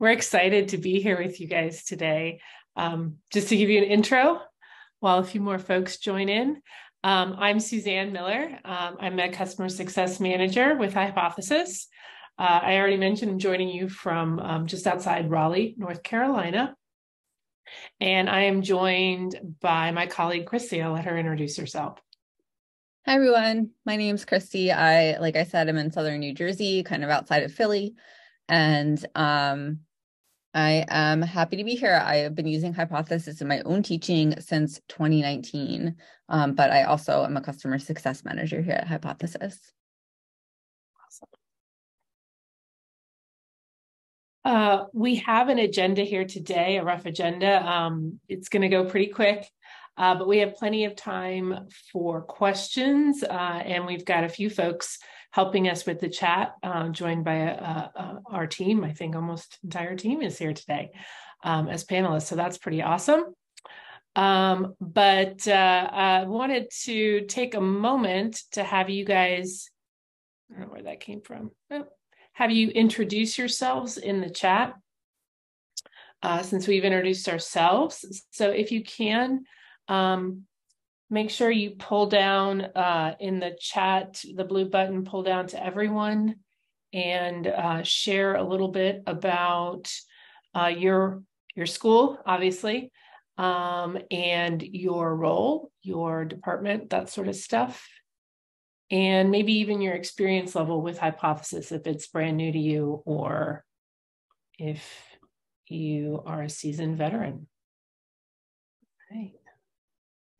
We're excited to be here with you guys today. Um, just to give you an intro while a few more folks join in. Um, I'm Suzanne Miller. Um, I'm a customer success manager with Hypothesis. Uh, I already mentioned joining you from um, just outside Raleigh, North Carolina. And I am joined by my colleague, Christy. I'll let her introduce herself. Hi, everyone. My name's Christy. I, like I said, I'm in Southern New Jersey, kind of outside of Philly. And um, I am happy to be here. I have been using Hypothesis in my own teaching since 2019, um, but I also am a customer success manager here at Hypothesis. Awesome. Uh, we have an agenda here today, a rough agenda. Um, it's going to go pretty quick, uh, but we have plenty of time for questions, uh, and we've got a few folks helping us with the chat, uh, joined by uh, uh, our team. I think almost entire team is here today um, as panelists, so that's pretty awesome. Um, but uh, I wanted to take a moment to have you guys, I don't know where that came from, oh, have you introduce yourselves in the chat. Uh, since we've introduced ourselves. So if you can, um, make sure you pull down uh, in the chat, the blue button, pull down to everyone and uh, share a little bit about uh, your your school, obviously, um, and your role, your department, that sort of stuff. And maybe even your experience level with Hypothesis, if it's brand new to you or if you are a seasoned veteran. Okay.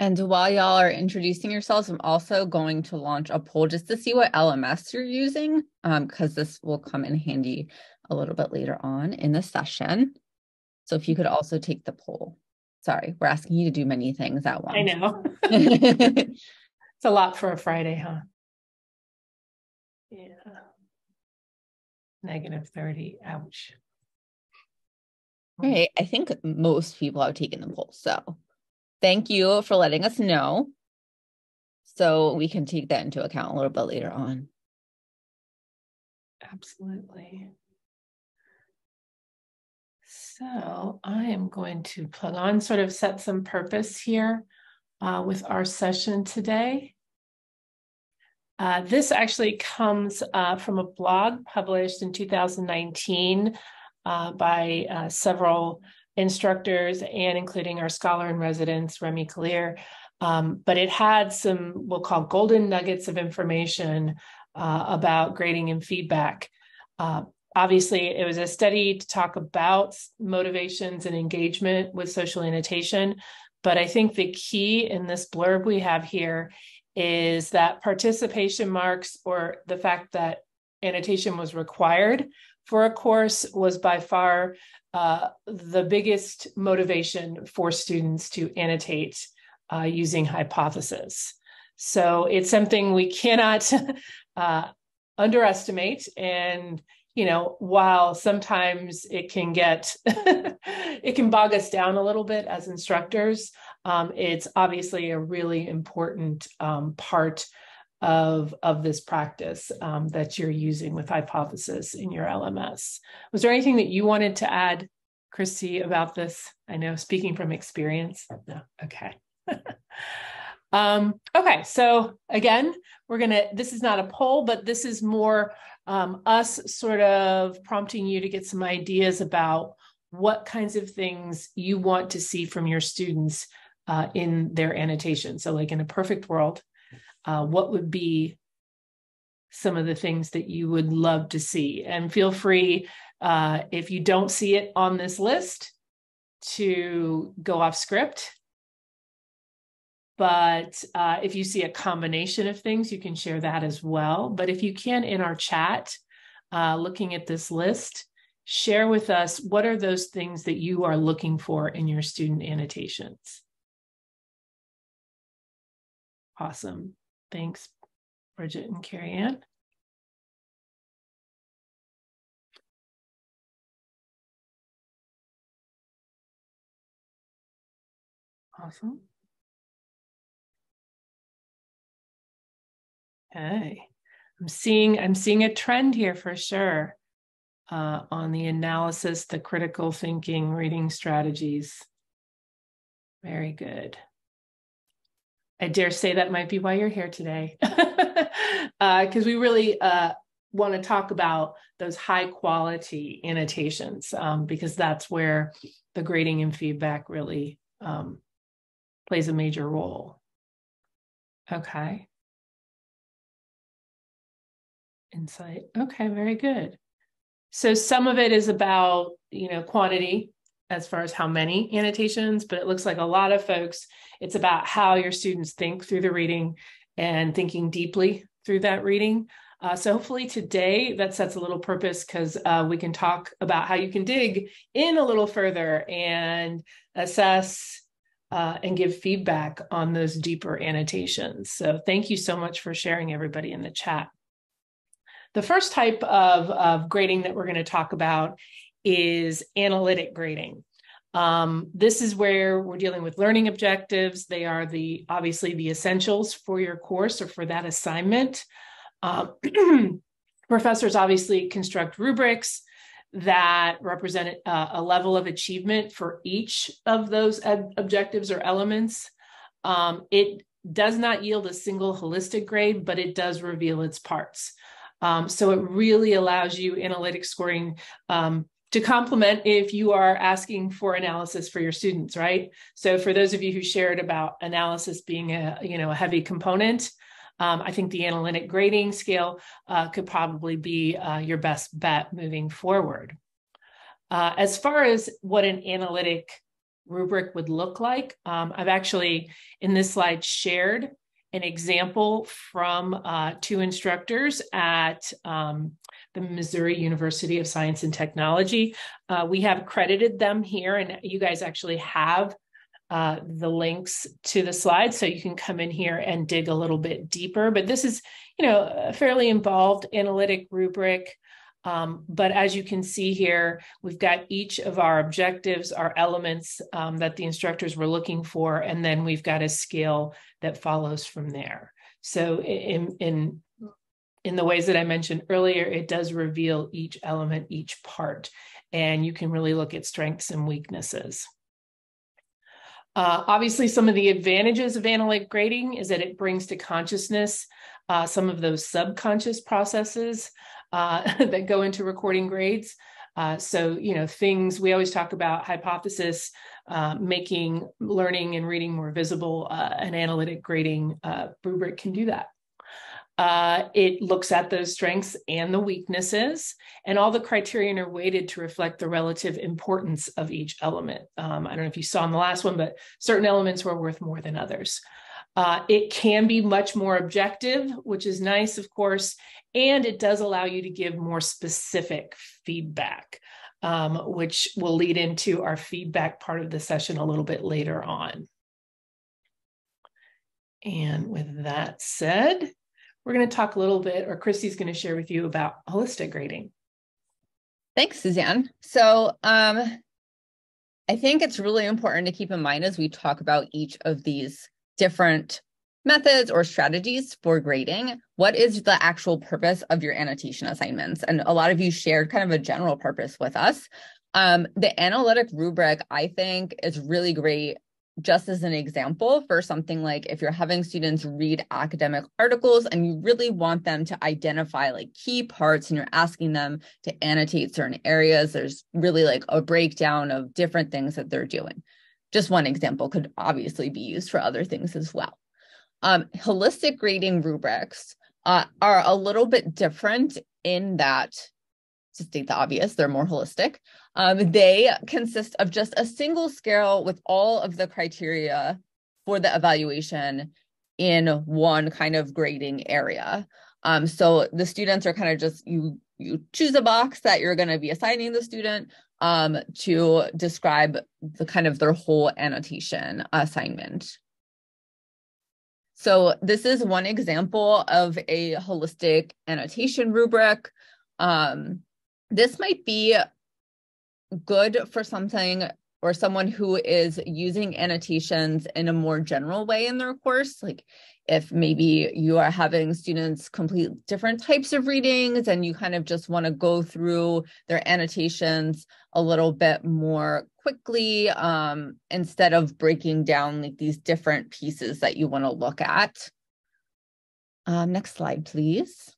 And while y'all are introducing yourselves, I'm also going to launch a poll just to see what LMS you're using, because um, this will come in handy a little bit later on in the session. So if you could also take the poll. Sorry, we're asking you to do many things at once. I know. it's a lot for a Friday, huh? Yeah. Negative 30. Ouch. Hey, I think most people have taken the poll. So thank you for letting us know so we can take that into account a little bit later on. Absolutely. So I am going to plug on, sort of set some purpose here uh, with our session today. Uh, this actually comes uh, from a blog published in 2019 uh, by uh, several instructors and including our scholar in residence, Remi Kalir. Um, but it had some, we'll call golden nuggets of information uh, about grading and feedback. Uh, obviously, it was a study to talk about motivations and engagement with social annotation. But I think the key in this blurb we have here is that participation marks or the fact that annotation was required for a course was by far uh, the biggest motivation for students to annotate uh, using hypothesis. So it's something we cannot uh, underestimate. And, you know, while sometimes it can get, it can bog us down a little bit as instructors, um, it's obviously a really important um, part of of this practice um, that you're using with hypothesis in your LMS. Was there anything that you wanted to add, Christy, about this? I know speaking from experience. No, okay. um, okay, so again, we're gonna. This is not a poll, but this is more um, us sort of prompting you to get some ideas about what kinds of things you want to see from your students uh, in their annotation. So, like in a perfect world, uh, what would be some of the things that you would love to see. And feel free, uh, if you don't see it on this list, to go off script. But uh, if you see a combination of things, you can share that as well. But if you can, in our chat, uh, looking at this list, share with us what are those things that you are looking for in your student annotations. Awesome. Thanks, Bridget and Carrie Ann. Awesome. Okay. I'm seeing I'm seeing a trend here for sure. uh, on the analysis, the critical thinking, reading strategies. Very good. I dare say that might be why you're here today, because uh, we really uh, want to talk about those high quality annotations, um, because that's where the grading and feedback really um, plays a major role. Okay. Insight. Okay, very good. So some of it is about, you know, quantity as far as how many annotations, but it looks like a lot of folks, it's about how your students think through the reading and thinking deeply through that reading. Uh, so hopefully today that sets a little purpose because uh, we can talk about how you can dig in a little further and assess uh, and give feedback on those deeper annotations. So thank you so much for sharing everybody in the chat. The first type of, of grading that we're going to talk about is analytic grading. Um, this is where we're dealing with learning objectives. They are the obviously the essentials for your course or for that assignment. Um, professors obviously construct rubrics that represent uh, a level of achievement for each of those ob- objectives or elements. Um, it does not yield a single holistic grade, but it does reveal its parts. Um, so it really allows you analytic scoring um, to complement if you are asking for analysis for your students, right? So for those of you who shared about analysis being a you know a heavy component, um, I think the analytic grading scale uh, could probably be uh, your best bet moving forward. Uh, as far as what an analytic rubric would look like, um, I've actually in this slide shared an example from uh, two instructors at um, the Missouri University of Science and Technology. Uh, we have credited them here, and you guys actually have uh, the links to the slides so you can come in here and dig a little bit deeper. But this is, you know, a fairly involved analytic rubric. Um, but as you can see here, we've got each of our objectives, our elements um, that the instructors were looking for, and then we've got a scale that follows from there. So in, in, in the ways that I mentioned earlier, it does reveal each element, each part, and you can really look at strengths and weaknesses. Uh, obviously, some of the advantages of analytic grading is that it brings to consciousness uh, some of those subconscious processes uh, that go into recording grades. Uh, so, you know, things we always talk about hypothesis, uh, making learning and reading more visible. Uh, an analytic grading rubric can do that. Uh, it looks at those strengths and the weaknesses, and all the criterion are weighted to reflect the relative importance of each element. Um, I don't know if you saw in the last one, but certain elements were worth more than others. Uh, it can be much more objective, which is nice, of course, and it does allow you to give more specific feedback, um, which will lead into our feedback part of the session a little bit later on. And with that said, we're going to talk a little bit, or Christy's going to share with you about holistic grading. Thanks, Suzanne. So, um, I think it's really important to keep in mind as we talk about each of these different methods or strategies for grading, what is the actual purpose of your annotation assignments? And a lot of you shared kind of a general purpose with us. Um, the analytic rubric, I think, is really great just as an example for something like if you're having students read academic articles and you really want them to identify like key parts and you're asking them to annotate certain areas there's really like a breakdown of different things that they're doing just one example could obviously be used for other things as well um, holistic grading rubrics uh, are a little bit different in that to state the obvious, they're more holistic. Um, they consist of just a single scale with all of the criteria for the evaluation in one kind of grading area. Um, so the students are kind of just you you choose a box that you're going to be assigning the student um, to describe the kind of their whole annotation assignment. So this is one example of a holistic annotation rubric. Um, this might be good for something or someone who is using annotations in a more general way in their course, like if maybe you are having students complete different types of readings and you kind of just want to go through their annotations a little bit more quickly um, instead of breaking down like these different pieces that you want to look at. Um, next slide, please.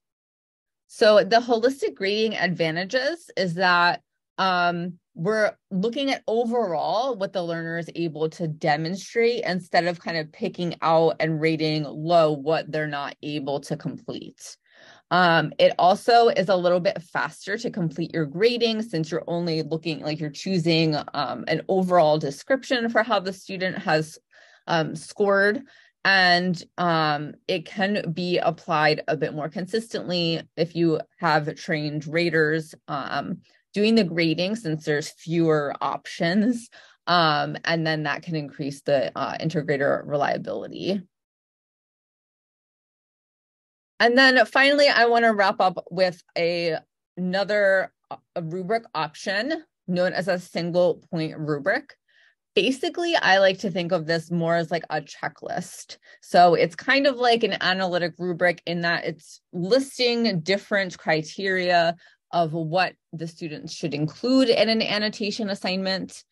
So the holistic grading advantages is that um, we're looking at overall what the learner is able to demonstrate instead of kind of picking out and rating low what they're not able to complete. Um, it also is a little bit faster to complete your grading since you're only looking like you're choosing um, an overall description for how the student has um, scored. And um, it can be applied a bit more consistently if you have trained raters um, doing the grading since there's fewer options. Um, and then that can increase the uh, inter-rater reliability. And then finally, I want to wrap up with a another uh, a rubric option known as a single point rubric. Basically, I like to think of this more as like a checklist. So it's kind of like an analytic rubric in that it's listing different criteria of what the students should include in an annotation assignment.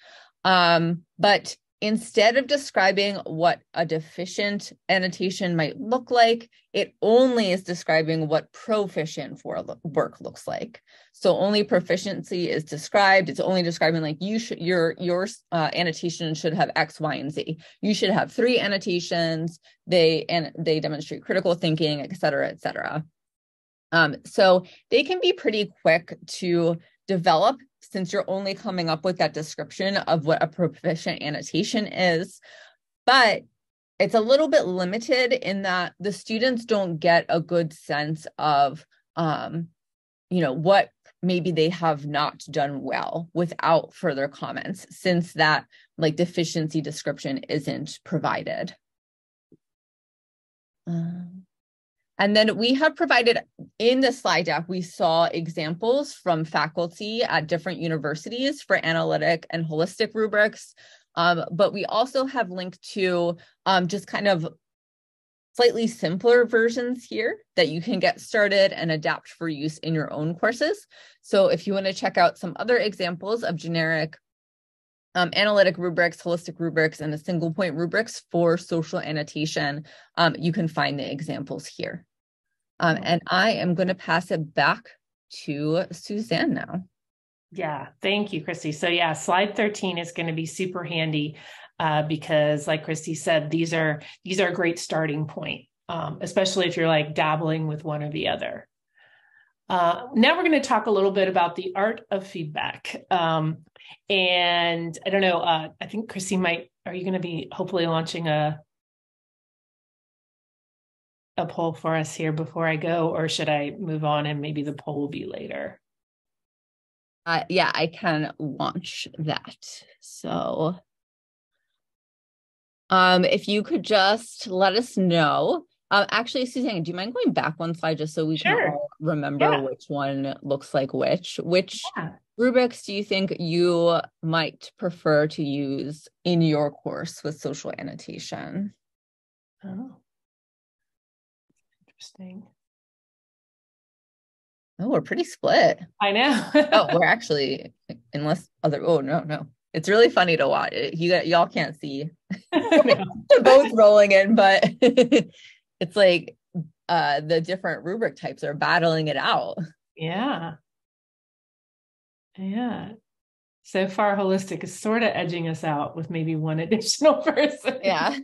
Um, but instead of describing what a deficient annotation might look like, it only is describing what proficient for work looks like. So only proficiency is described. It's only describing like you should your your uh, annotation should have X, Y, and Z. You should have three annotations. They and they demonstrate critical thinking, et cetera, et cetera. Um, so they can be pretty quick to develop since you're only coming up with that description of what a proficient annotation is. But it's a little bit limited in that the students don't get a good sense of, um, you know, what maybe they have not done well without further comments, since that like deficiency description isn't provided. Um, and then we have provided in the slide deck, we saw examples from faculty at different universities for analytic and holistic rubrics. Um, but we also have linked to um, just kind of slightly simpler versions here that you can get started and adapt for use in your own courses. So if you want to check out some other examples of generic um, analytic rubrics, holistic rubrics, and a single point rubrics for social annotation, um, you can find the examples here. Um, and I am going to pass it back to Suzanne now. Yeah, thank you, Christy. So, yeah, slide 13 is going to be super handy uh, because, like Christy said, these are these are a great starting point, um, especially if you're like dabbling with one or the other. Uh, now we're going to talk a little bit about the art of feedback. Um, and I don't know, uh, I think Christy might, are you going to be hopefully launching a a poll for us here before I go, or should I move on and maybe the poll will be later? Uh, yeah, I can launch that. So, um, if you could just let us know. Um, actually, Suzanne, do you mind going back one slide just so we sure. can all remember yeah. which one looks like which? Which yeah. rubrics do you think you might prefer to use in your course with social annotation? Oh, interesting. Oh, we're pretty split. I know. oh, we're actually, unless other. Oh no, no. It's really funny to watch. You y'all can't see. They're both rolling in, but it's like uh the different rubric types are battling it out. Yeah. Yeah. So far, holistic is sort of edging us out with maybe one additional person. Yeah.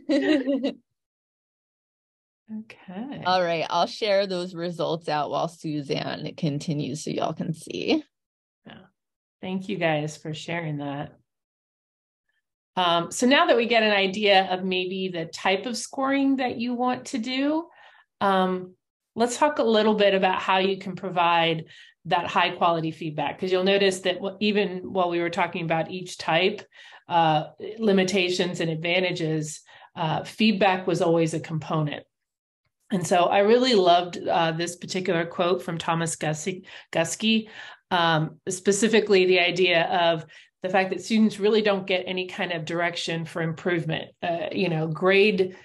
Okay. All right. I'll share those results out while Suzanne continues so y'all can see. Yeah. Thank you guys for sharing that. Um, so now that we get an idea of maybe the type of scoring that you want to do, um, let's talk a little bit about how you can provide that high quality feedback. Because you'll notice that even while we were talking about each type, uh, limitations and advantages, uh, feedback was always a component. And so I really loved uh, this particular quote from Thomas Guskey, um, specifically the idea of the fact that students really don't get any kind of direction for improvement. Uh, you know, grade,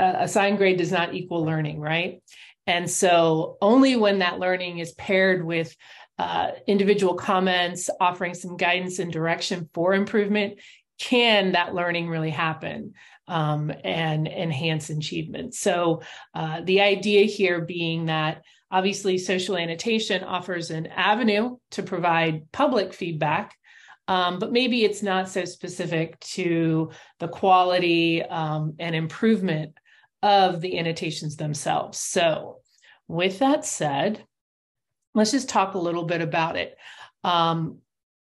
uh, assigned grade does not equal learning, right? And so only when that learning is paired with uh, individual comments, offering some guidance and direction for improvement, can that learning really happen um, and enhance achievement? So uh, the idea here being that obviously social annotation offers an avenue to provide public feedback. Um, but maybe it's not so specific to the quality um, and improvement of the annotations themselves. So, with that said, let's just talk a little bit about it. Um,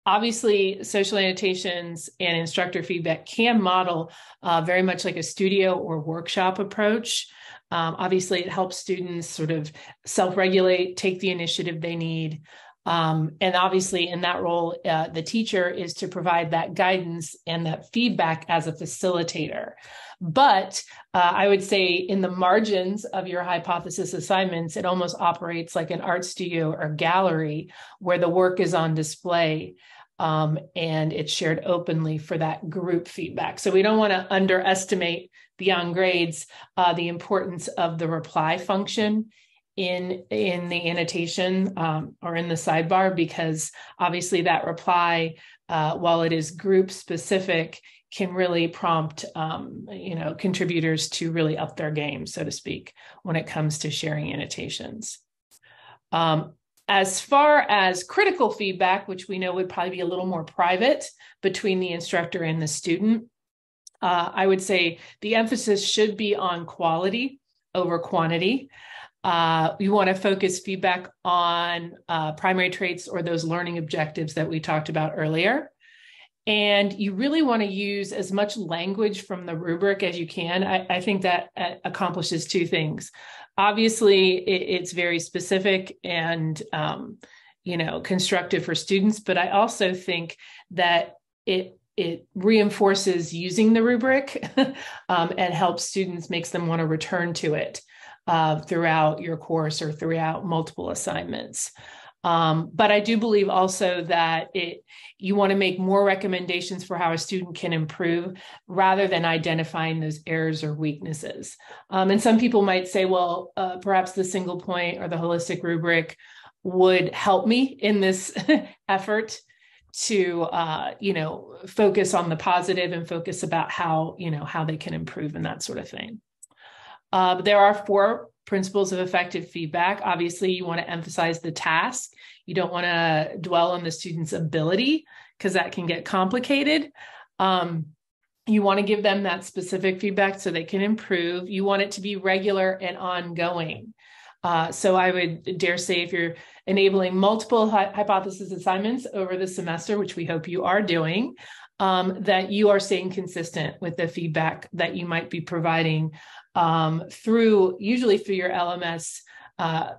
obviously, social annotations and instructor feedback can model uh, very much like a studio or workshop approach. Um, obviously, it helps students sort of self regulate, take the initiative they need. Um, and obviously, in that role, uh, the teacher is to provide that guidance and that feedback as a facilitator. But uh, I would say in the margins of your hypothesis assignments, it almost operates like an art studio or gallery where the work is on display. Um, and it's shared openly for that group feedback. So we don't want to underestimate beyond grades uh, the importance of the reply function in in the annotation um, or in the sidebar because obviously that reply uh, while it is group specific can really prompt um, you know contributors to really up their game so to speak when it comes to sharing annotations. Um, as far as critical feedback which we know would probably be a little more private between the instructor and the student uh, i would say the emphasis should be on quality over quantity uh, we want to focus feedback on uh, primary traits or those learning objectives that we talked about earlier. And you really want to use as much language from the rubric as you can. I, I think that uh, accomplishes two things. Obviously, it, it's very specific and um, you know constructive for students, but I also think that it it reinforces using the rubric um, and helps students makes them want to return to it uh, throughout your course or throughout multiple assignments. Um, but I do believe also that it you want to make more recommendations for how a student can improve rather than identifying those errors or weaknesses. Um, and some people might say, well, uh, perhaps the single point or the holistic rubric would help me in this effort to uh, you know focus on the positive and focus about how you know how they can improve and that sort of thing. Uh, there are four principles of effective feedback. Obviously, you want to emphasize the task. You don't want to dwell on the student's ability because that can get complicated. Um, you want to give them that specific feedback so they can improve. You want it to be regular and ongoing. Uh, so I would dare say if you're enabling multiple hypothesis assignments over the semester, which we hope you are doing, um, that you are staying consistent with the feedback that you might be providing um, through usually through your LMS uh,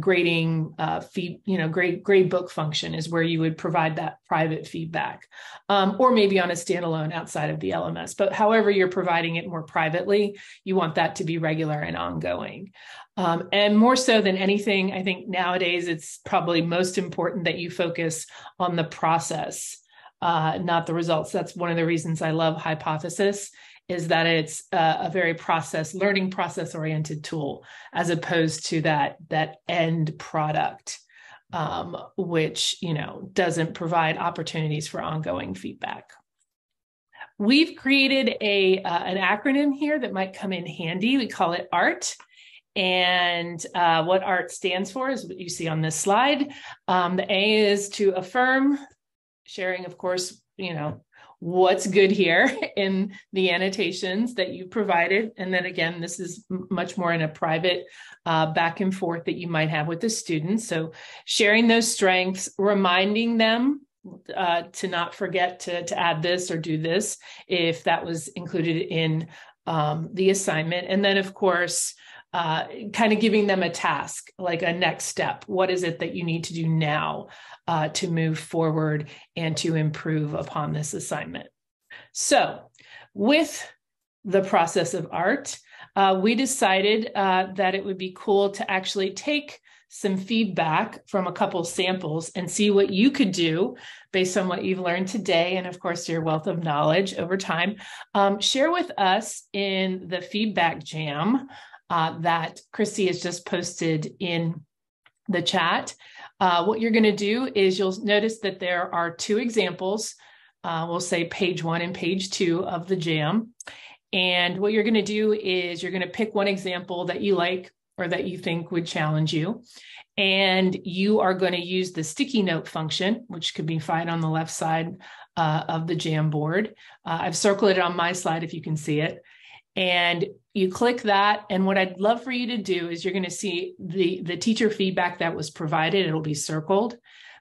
grading uh, feed, you know, grade grade book function is where you would provide that private feedback, um, or maybe on a standalone outside of the LMS. But however you're providing it more privately, you want that to be regular and ongoing. Um, and more so than anything, I think nowadays it's probably most important that you focus on the process, uh, not the results. That's one of the reasons I love Hypothesis is that it's a, a very process learning process oriented tool as opposed to that that end product um, which you know doesn't provide opportunities for ongoing feedback. We've created a uh, an acronym here that might come in handy. We call it art. And uh, what art stands for is what you see on this slide. Um, the a is to affirm sharing of course you know what's good here in the annotations that you provided. And then again, this is much more in a private uh, back and forth that you might have with the students. So sharing those strengths, reminding them uh, to not forget to, to add this or do this if that was included in um, the assignment. And then, of course, uh, kind of giving them a task, like a next step. What is it that you need to do now uh, to move forward and to improve upon this assignment? So, with the process of art, uh, we decided uh, that it would be cool to actually take some feedback from a couple samples and see what you could do based on what you've learned today. And of course, your wealth of knowledge over time. Um, share with us in the feedback jam uh, that Christy has just posted in the chat. Uh, what you're going to do is you'll notice that there are two examples. Uh, we'll say page one and page two of the jam. And what you're going to do is you're going to pick one example that you like or that you think would challenge you. And you are going to use the sticky note function, which could be found on the left side uh, of the Jamboard. Uh, I've circled it on my slide if you can see it. And you click that. And what I'd love for you to do is you're going to see the, the teacher feedback that was provided. It'll be circled.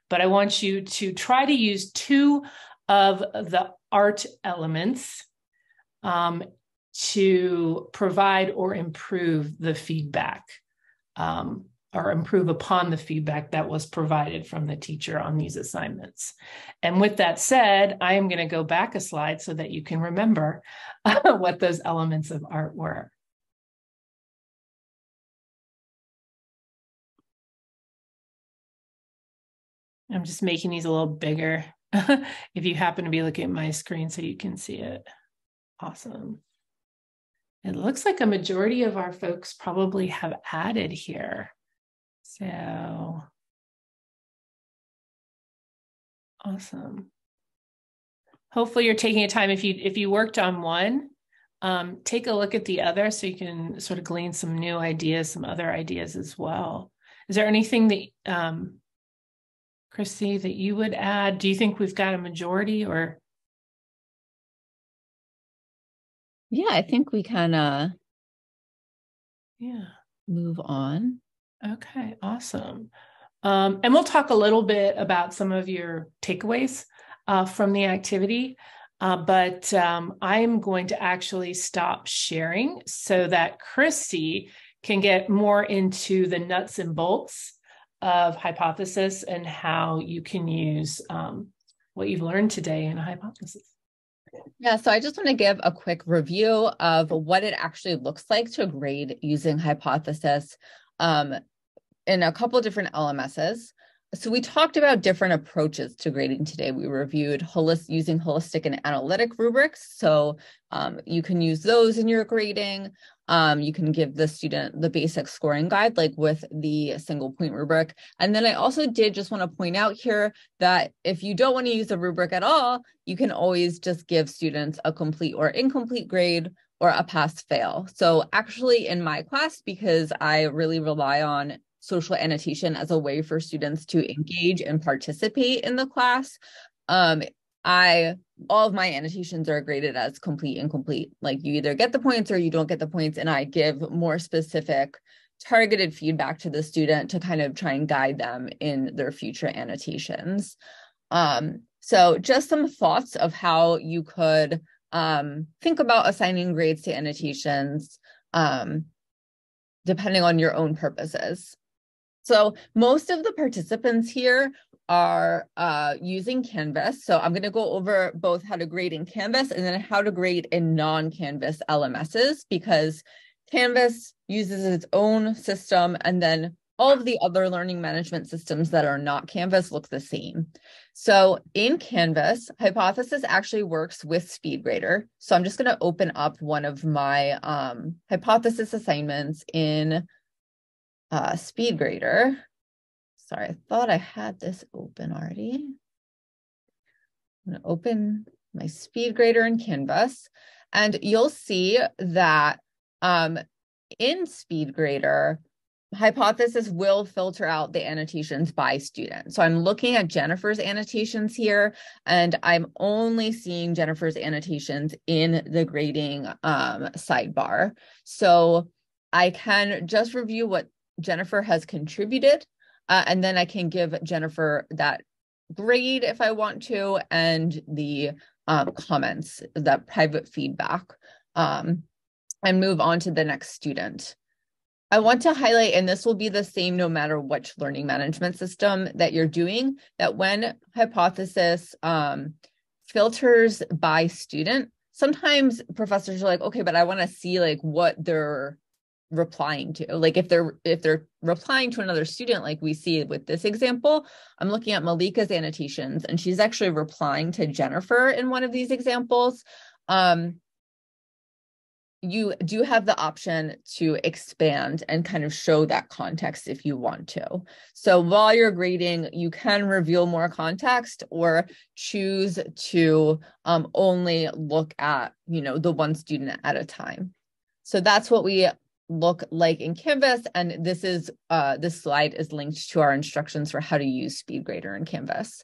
But I want you to try to use two of the art elements um, to provide or improve the feedback um, or improve upon the feedback that was provided from the teacher on these assignments. And with that said, I am going to go back a slide so that you can remember what those elements of art were. I'm just making these a little bigger if you happen to be looking at my screen so you can see it. Awesome. It looks like a majority of our folks probably have added here. So awesome. Hopefully you're taking a time if you if you worked on one, um, take a look at the other so you can sort of glean some new ideas, some other ideas as well. Is there anything that um, Christy that you would add? Do you think we've got a majority or yeah, I think we kind of yeah move on. Okay, awesome. Um, and we'll talk a little bit about some of your takeaways uh, from the activity. Uh, but um, I'm going to actually stop sharing so that Christy can get more into the nuts and bolts of hypothesis and how you can use um, what you've learned today in a hypothesis. Yeah, so I just want to give a quick review of what it actually looks like to grade using hypothesis um, in a couple different LMSs. So we talked about different approaches to grading today. We reviewed holist- using holistic and analytic rubrics. So um, you can use those in your grading. Um, you can give the student the basic scoring guide, like with the single point rubric. And then I also did just want to point out here that if you don't want to use a rubric at all, you can always just give students a complete or incomplete grade or a pass fail. So actually in my class, because I really rely on social annotation as a way for students to engage and participate in the class, um, I all of my annotations are graded as complete and complete. Like you either get the points or you don't get the points, and I give more specific targeted feedback to the student to kind of try and guide them in their future annotations. Um, so just some thoughts of how you could um, think about assigning grades to annotations um, depending on your own purposes. So most of the participants here are uh, using Canvas. So I'm going to go over both how to grade in Canvas and then how to grade in non-Canvas LMSs because Canvas uses its own system and then all of the other learning management systems that are not Canvas look the same. So in Canvas, Hypothesis actually works with SpeedGrader. So I'm just going to open up one of my um, Hypothesis assignments in uh, SpeedGrader. Sorry, I thought I had this open already. I'm to open my SpeedGrader in Canvas, and you'll see that um, in SpeedGrader, hypothesis will filter out the annotations by student. So I'm looking at Jennifer's annotations here, and I'm only seeing Jennifer's annotations in the grading um, sidebar. So I can just review what Jennifer has contributed uh, and then I can give Jennifer that grade if I want to, and the um, comments, that private feedback, um, and move on to the next student. I want to highlight, and this will be the same no matter which learning management system that you're doing, that when hypothesis um, filters by student, sometimes professors are like, okay, but I want to see like what their replying to like if they're if they're replying to another student like we see with this example i'm looking at malika's annotations and she's actually replying to jennifer in one of these examples um you do have the option to expand and kind of show that context if you want to. So while you're grading, you can reveal more context or choose to um, only look at, you know, the one student at a time. So that's what we look like in Canvas. And this is, uh, this slide is linked to our instructions for how to use SpeedGrader in Canvas.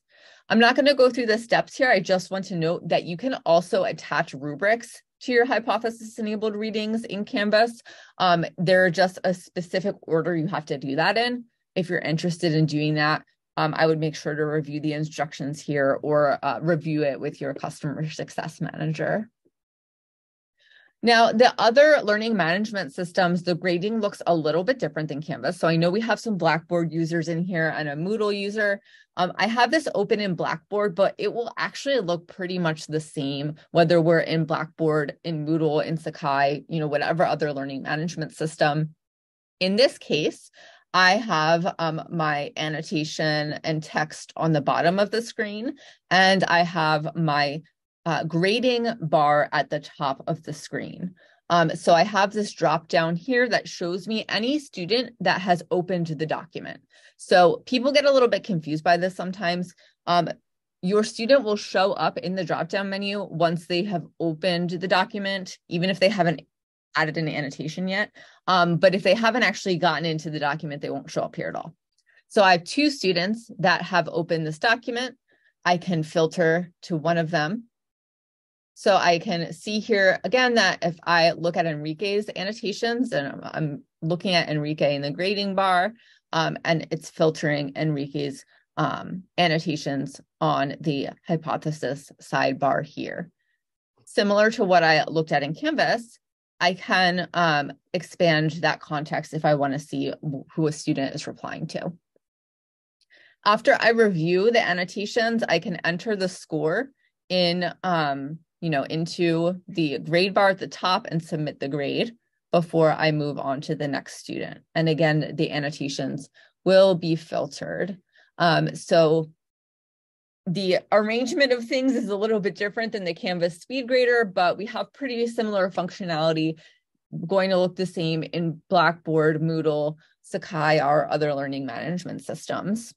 I'm not going to go through the steps here. I just want to note that you can also attach rubrics to your hypothesis enabled readings in Canvas. Um, there are just a specific order you have to do that in. If you're interested in doing that, um, I would make sure to review the instructions here or uh, review it with your customer success manager. Now, the other learning management systems, the grading looks a little bit different than Canvas. So I know we have some Blackboard users in here and a Moodle user. Um, I have this open in Blackboard, but it will actually look pretty much the same, whether we're in Blackboard, in Moodle, in Sakai, you know, whatever other learning management system. In this case, I have um, my annotation and text on the bottom of the screen, and I have my uh, grading bar at the top of the screen. Um, so I have this drop down here that shows me any student that has opened the document. So people get a little bit confused by this sometimes. Um, your student will show up in the drop down menu once they have opened the document, even if they haven't added an annotation yet. Um, but if they haven't actually gotten into the document, they won't show up here at all. So I have two students that have opened this document. I can filter to one of them so I can see here again that if I look at Enrique's annotations and I'm looking at Enrique in the grading bar um, and it's filtering Enrique's um, annotations on the hypothesis sidebar here. Similar to what I looked at in Canvas, I can um, expand that context if I want to see who a student is replying to. After I review the annotations, I can enter the score in um, you know, into the grade bar at the top and submit the grade before I move on to the next student. And again, the annotations will be filtered. Um, so the arrangement of things is a little bit different than the Canvas SpeedGrader, but we have pretty similar functionality going to look the same in Blackboard, Moodle, Sakai, our other learning management systems.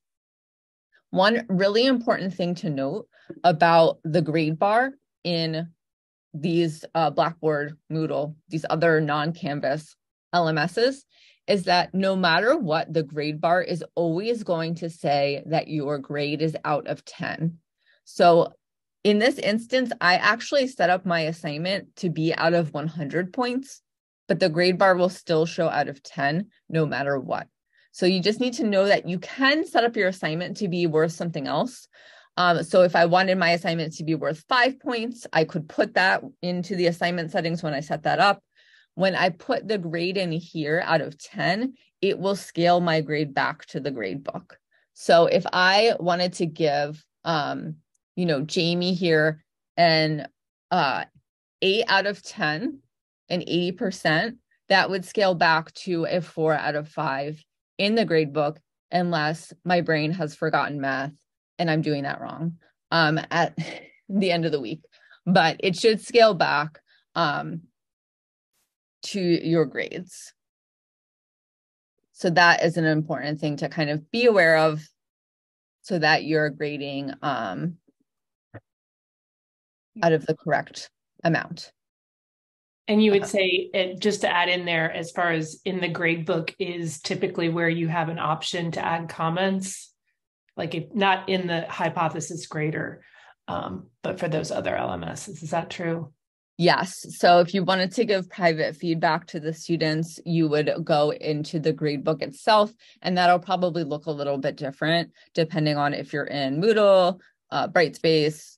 One really important thing to note about the grade bar in these uh, Blackboard, Moodle, these other non-Canvas LMSs is that no matter what, the grade bar is always going to say that your grade is out of 10. So in this instance, I actually set up my assignment to be out of 100 points, but the grade bar will still show out of 10 no matter what. So you just need to know that you can set up your assignment to be worth something else, um, so if I wanted my assignment to be worth five points, I could put that into the assignment settings when I set that up. When I put the grade in here out of 10, it will scale my grade back to the grade book. So if I wanted to give, um, you know, Jamie here an uh, eight out of 10 and 80%, that would scale back to a four out of five in the grade book unless my brain has forgotten math and I'm doing that wrong um, at the end of the week, but it should scale back um, to your grades. So that is an important thing to kind of be aware of so that you're grading um, out of the correct amount. And you would say it just to add in there, as far as in the grade book, is typically where you have an option to add comments like if not in the hypothesis grader, um, but for those other LMSs. Is that true? Yes. So if you wanted to give private feedback to the students, you would go into the gradebook itself, and that'll probably look a little bit different depending on if you're in Moodle, uh, Brightspace,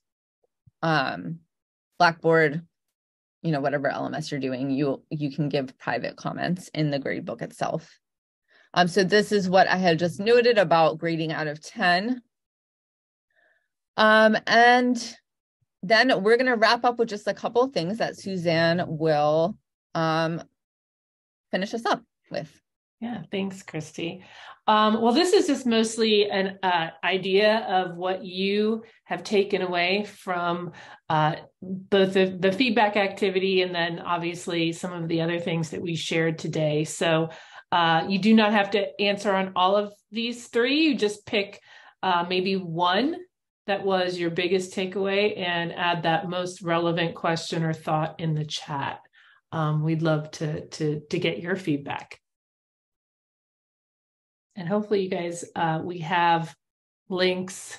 um, Blackboard, you know, whatever LMS you're doing, you you can give private comments in the gradebook itself. Um, so this is what I had just noted about grading out of 10. Um, and then we're going to wrap up with just a couple of things that Suzanne will um, finish us up with. Yeah, thanks, Christy. Um, well, this is just mostly an uh, idea of what you have taken away from uh, both the, the feedback activity and then obviously some of the other things that we shared today. So uh, you do not have to answer on all of these three. You just pick uh, maybe one that was your biggest takeaway and add that most relevant question or thought in the chat. Um, we'd love to, to, to get your feedback and hopefully you guys uh, we have links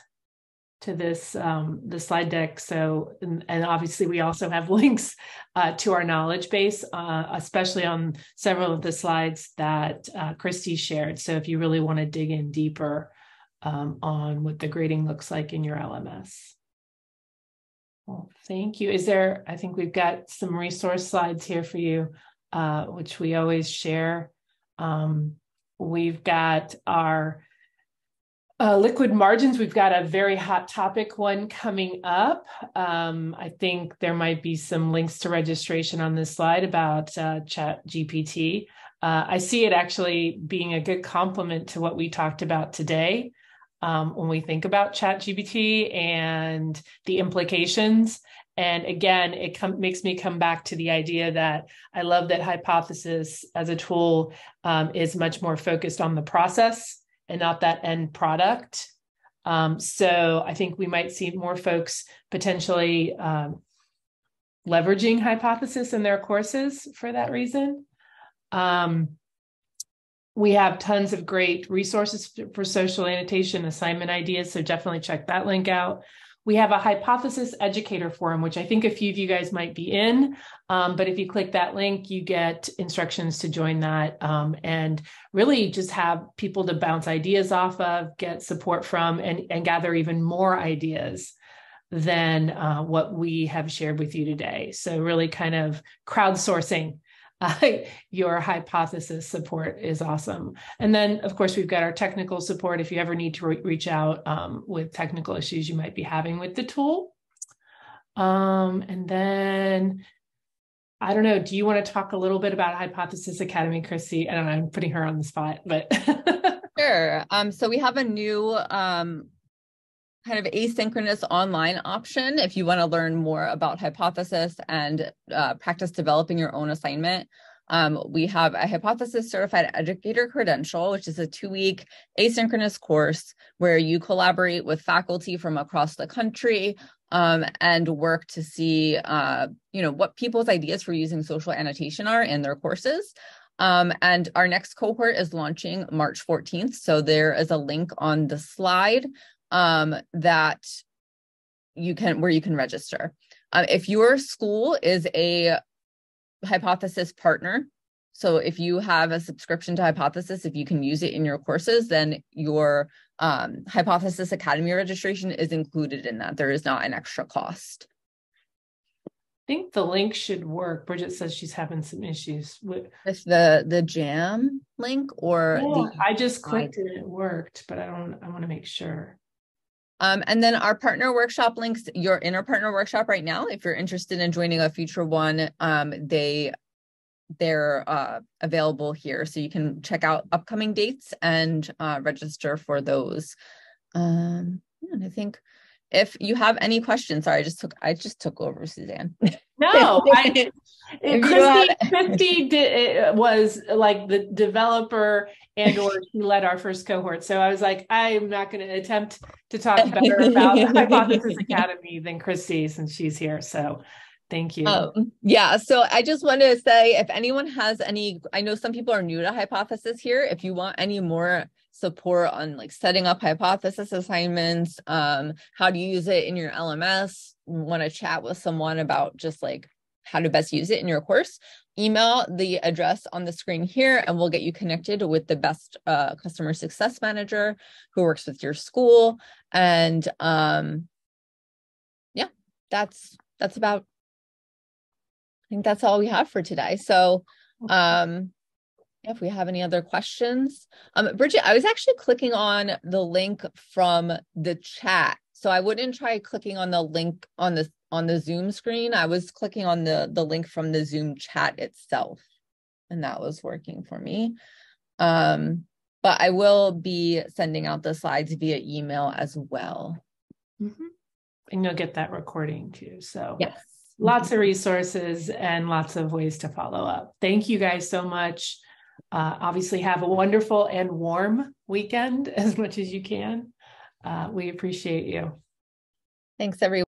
to this um, the slide deck. So and, and, obviously we also have links uh, to our knowledge base uh, especially on several of the slides that uh, christy shared. So if you really want to dig in deeper um, on what the grading looks like in your lms well thank you. Is there i think we've got some resource slides here for you uh, which we always share. Um, We've got our uh, liquid margins. We've got a very hot topic one coming up. Um, I think there might be some links to registration on this slide about uh, Chat GPT. Uh, I see it actually being a good complement to what we talked about today. Um, when we think about Chat GPT and the implications and again, it com- makes me come back to the idea that I love that hypothesis as a tool um, is much more focused on the process and not that end product. Um, so I think we might see more folks potentially um, leveraging hypothesis in their courses for that reason. Um, we have tons of great resources for social annotation assignment ideas, so definitely check that link out. We have a hypothesis educator forum, which I think a few of you guys might be in. Um, but if you click that link, you get instructions to join that um, and really just have people to bounce ideas off of, get support from, and, and gather even more ideas than uh, what we have shared with you today. So, really kind of crowdsourcing uh, your hypothesis support is awesome. And then, of course, we've got our technical support if you ever need to re- reach out um, with technical issues you might be having with the tool. Um, and then, I don't know, do you want to talk a little bit about Hypothesis Academy, Christy? I don't know, I'm putting her on the spot, but. sure. Um, so we have a new um, kind of asynchronous online option if you want to learn more about hypothesis and uh, practice developing your own assignment. Um, we have a hypothesis certified educator credential, which is a two week asynchronous course where you collaborate with faculty from across the country um, and work to see, uh, you know, what people's ideas for using social annotation are in their courses. Um, and our next cohort is launching March 14th. So there is a link on the slide um, that you can where you can register. Uh, if your school is a hypothesis partner, so if you have a subscription to Hypothesis, if you can use it in your courses, then your um, Hypothesis Academy registration is included in that. There is not an extra cost. I think the link should work. Bridget says she's having some issues with, with the the jam link or yeah, the I just clicked it and it worked, but I don't I want to make sure. Um, and then our partner workshop links, you're in our partner workshop right now. If you're interested in joining a future one, um, they they're uh, available here. So you can check out upcoming dates and uh, register for those. Um, and I think if you have any questions, sorry, I just took I just took over Suzanne. No, I, Christy, Christy did, was like the developer and or she led our first cohort. So I was like, I'm not going to attempt to talk better about Hypothesis Academy than Christy since she's here. So thank you. Um, yeah. So I just want to say if anyone has any, I know some people are new to Hypothesis here. If you want any more support on like setting up hypothesis assignments, um, how to use it in your LMS, want to chat with someone about just like how to best use it in your course, email the address on the screen here and we'll get you connected with the best uh, customer success manager who works with your school. And um, yeah, that's that's about I think that's all we have for today. So um if we have any other questions. Um, Bridget, I was actually clicking on the link from the chat. So I wouldn't try clicking on the link on the on the Zoom screen. I was clicking on the the link from the Zoom chat itself. and that was working for me. Um, but I will be sending out the slides via email as well. Mm-hmm. And you'll get that recording too. So, yes, lots of resources and lots of ways to follow up. Thank you guys so much. Uh, obviously, have a wonderful and warm weekend as much as you can. Uh, we appreciate you. Thanks, everyone.